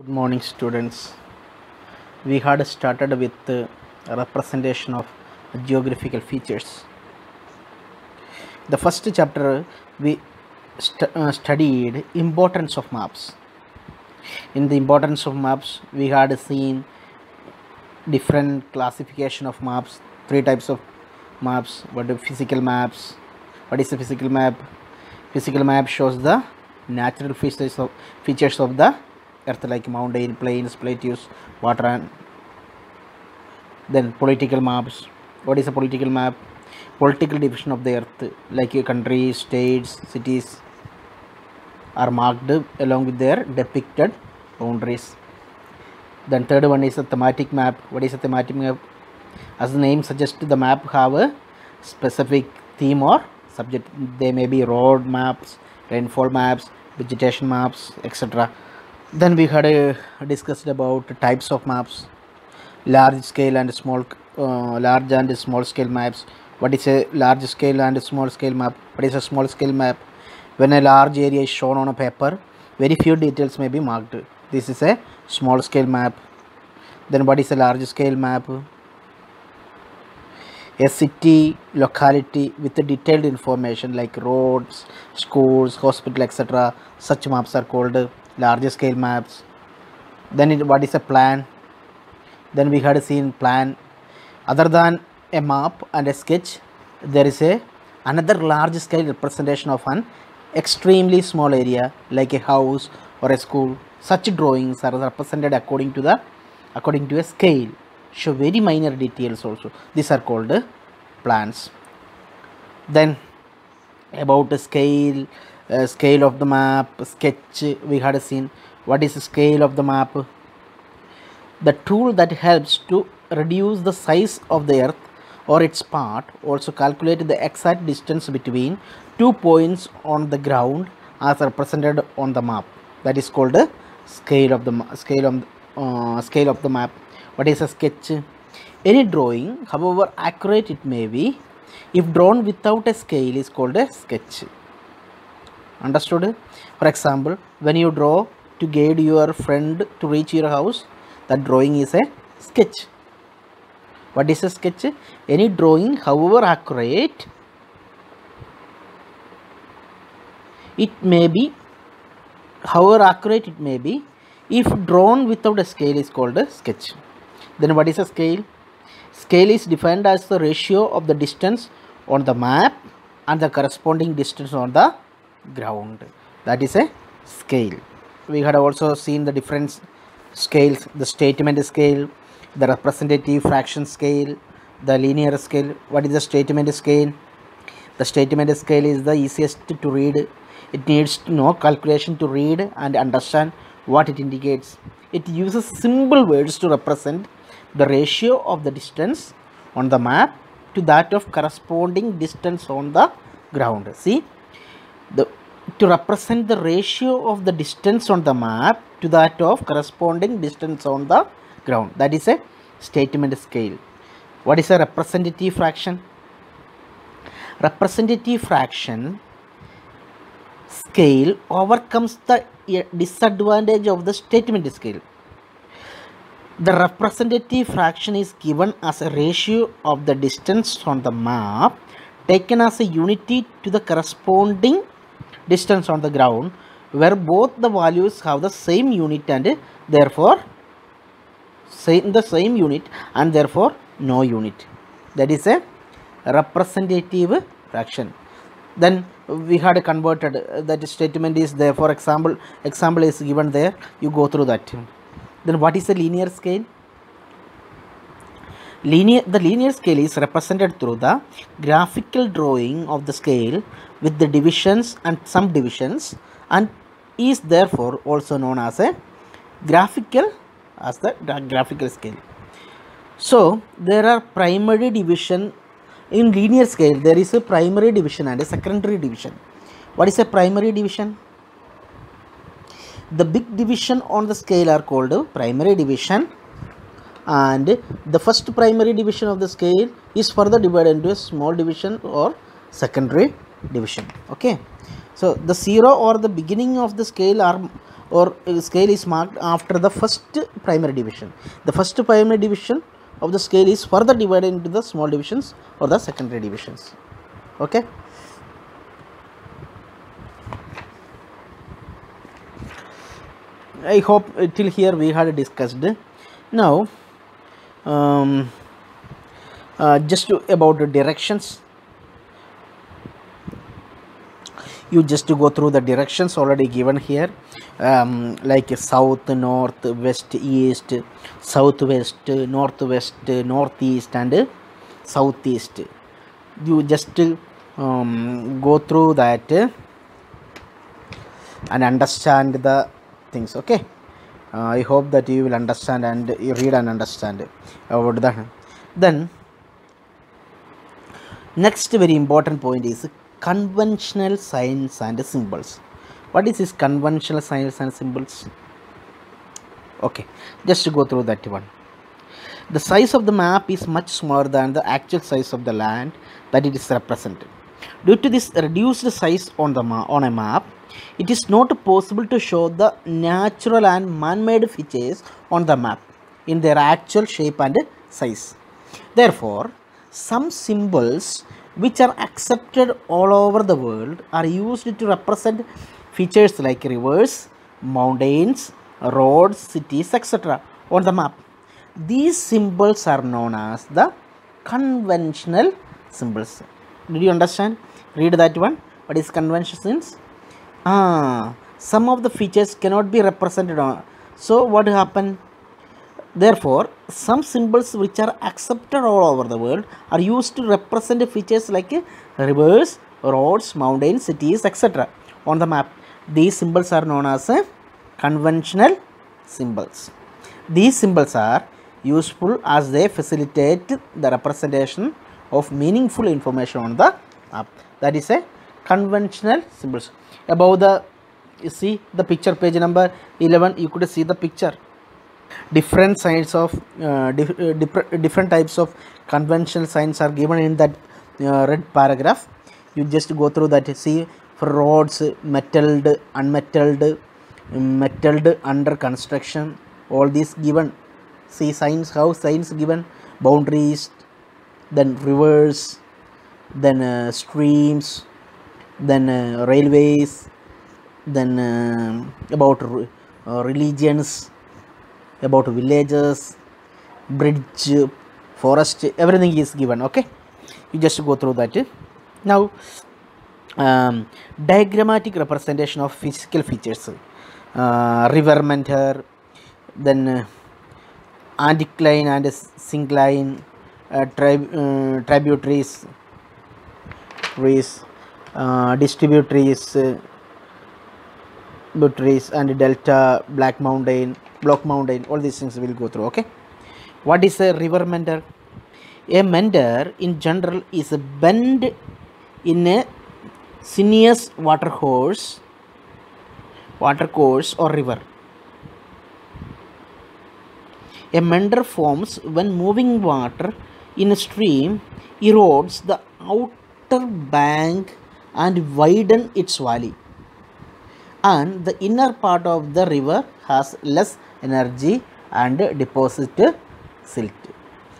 Good morning, students. We had started with representation of geographical features. The first chapter we st- uh, studied importance of maps. In the importance of maps, we had seen different classification of maps, three types of maps. What are physical maps? What is a physical map? Physical map shows the natural features of features of the earth like mountain, plains, plateaus, water and then political maps. What is a political map? Political division of the earth like a country, states, cities are marked along with their depicted boundaries. Then third one is a thematic map. What is a thematic map? As the name suggests, the map have a specific theme or subject. They may be road maps, rainfall maps, vegetation maps, etc. Then we had uh, discussed about types of maps, large scale and small, uh, large and small scale maps. What is a large scale and small scale map? What is a small scale map? When a large area is shown on a paper, very few details may be marked. This is a small scale map. Then what is a large scale map? A city locality with detailed information like roads, schools, hospital, etc. Such maps are called large scale maps. Then it, what is a plan? Then we had seen plan. Other than a map and a sketch, there is a another large scale representation of an extremely small area like a house or a school. Such drawings are represented according to the according to a scale. Show very minor details also. These are called plans. Then about the scale, uh, scale of the map, sketch. We had seen what is the scale of the map. The tool that helps to reduce the size of the earth or its part also calculate the exact distance between two points on the ground as represented on the map. That is called the scale of the scale of uh, scale of the map. What is a sketch? Any drawing, however accurate it may be, if drawn without a scale, is called a sketch. Understood? For example, when you draw to guide your friend to reach your house, that drawing is a sketch. What is a sketch? Any drawing, however accurate, it may be, however accurate it may be, if drawn without a scale is called a sketch. Then what is a scale? Scale is defined as the ratio of the distance on the map and the corresponding distance on the ground. That is a scale. We had also seen the different scales, the statement scale, the representative fraction scale, the linear scale. What is the statement scale? The statement scale is the easiest to read. It needs no calculation to read and understand what it indicates. It uses simple words to represent the ratio of the distance on the map to that of corresponding distance on the ground. See, the to represent the ratio of the distance on the map to that of corresponding distance on the ground. That is a statement scale. What is a representative fraction? Representative fraction scale overcomes the uh, disadvantage of the statement scale. The representative fraction is given as a ratio of the distance on the map taken as a unity to the corresponding distance on the ground where both the values have the same unit and therefore same the same unit and therefore no unit. That is a representative fraction. Then we had converted that statement is there. For example example is given there. You go through that. Then what is a linear scale linear the linear scale is represented through the graphical drawing of the scale with the divisions and some divisions and is therefore also known as a graphical as the graphical scale. So there are primary division. In linear scale there is a primary division and a secondary division. What is a primary division? The big division on the scale are called primary division and the first primary division of the scale is further divided into a small division or secondary division. Okay. So the zero or the beginning of the scale are or scale is marked after the first primary division. The first primary division of the scale is further divided into the small divisions or the secondary divisions. Okay. I hope till here we had discussed. Now, um, uh, just to, about the directions. You just to go through the directions already given here, um, like south, north, west, east, southwest, northwest, northeast, and southeast. You just um, go through that and understand the things okay Uh, i hope that you will understand and read and understand about that. Then next very important point is conventional signs and symbols. What is this conventional signs and symbols? Okay just to go through that one. The size of the map is much smaller than the actual size of the land that it is represented due to this reduced size on the on a map it is not possible to show the natural and man-made features on the map in their actual shape and size. Therefore, some symbols which are accepted all over the world are used to represent features like rivers, mountains, roads, cities, etc. on the map. These symbols are known as the conventional symbols. Did you understand? Read that one. What is conventional symbols? ah some of the features cannot be represented on so what happened therefore some symbols which are accepted all over the world are used to represent features like rivers roads mountains cities etc on the map these symbols are known as conventional symbols these symbols are useful as they facilitate the representation of meaningful information on the that is a conventional symbols. Above the you see the picture page number 11 you could see the picture. Different signs of uh, dif- uh, different different types of conventional signs are given in that uh, red paragraph. You just go through that see roads metalled unmetalled metalled under construction all these given. See signs how signs given boundaries then rivers then uh, streams then uh, railways then uh, about uh, religions about villages bridge forest everything is given okay? You just go through that. Now um, diagrammatic representation of physical features uh, river meander then uh, anticline and syncline trib- uh, tributaries trees uh, distributaries uh, tributaries and delta black mountain block mountain all these things will go through okay? What is a river meander? A meander in general is a bend in a sinuous water course water course or river. A meander forms when moving water in a stream erodes the outer bank and widen its valley. And the inner part of the river has less energy and deposit silt.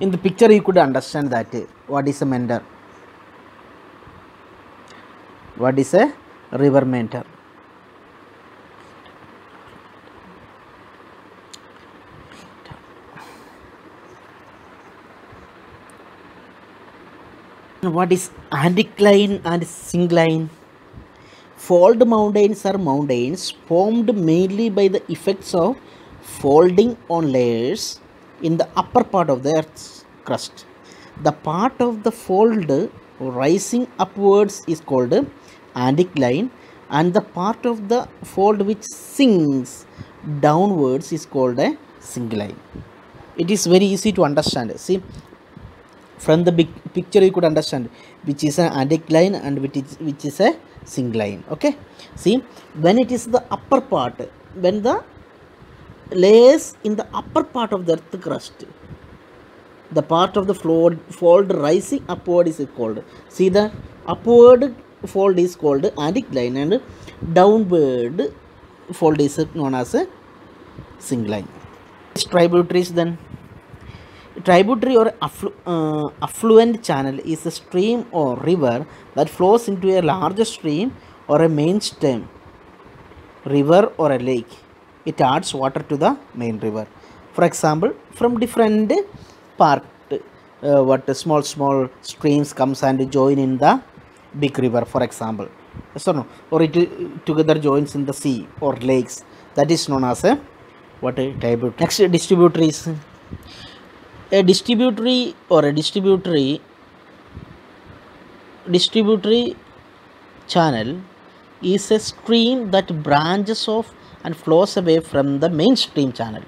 In the picture you could understand that. What is a meander? What is a river meander what is anticline and syncline Fold mountains are mountains formed mainly by the effects of folding on layers in the upper part of the earth's crust. The part of the fold rising upwards is called anticline and the part of the fold which sinks downwards is called a syncline. It is very easy to understand. See, from the big picture you could understand which is an anticline and which is which is a syncline okay see when it is the upper part when the layers in the upper part of the earth crust the part of the fold, fold rising upward is called see the upward fold is called anticline and downward fold is known as a syncline. Tributaries then tributary or afflu- uh, affluent channel is a stream or river that flows into a larger stream or a main stem river or a lake. It adds water to the main river. For example from different part uh, what small small streams comes and join in the big river for example. Yes or no or it together joins in the sea or lakes. That is known as a what a tributary. Next distributaries a distributary or a distributary distributary channel is a stream that branches off and flows away from the mainstream channel.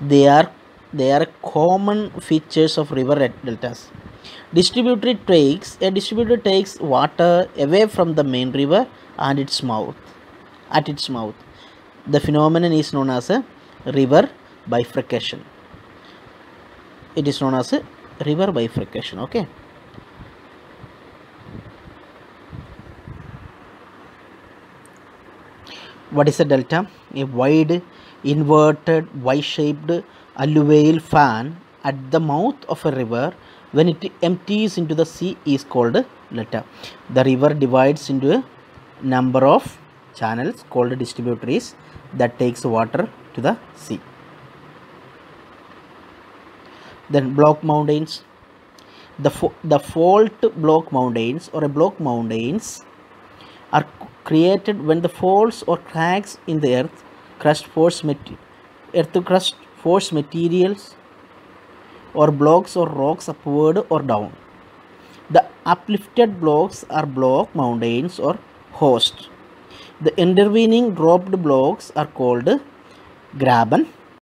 They are they are common features of river deltas. Distributary takes a distributor takes water away from the main river and its mouth at its mouth. The phenomenon is known as a river bifurcation it is known as a river bifurcation okay? What is a delta? A wide inverted y-shaped alluvial fan at the mouth of a river when it empties into the sea is called a delta. The river divides into a number of channels called distributaries that takes water to the sea then block mountains. The fo- the fault block mountains or a block mountains are created when the faults or cracks in the earth crust force earth crust force materials or blocks or rocks upward or down. The uplifted blocks are block mountains or horst the intervening dropped blocks are called graben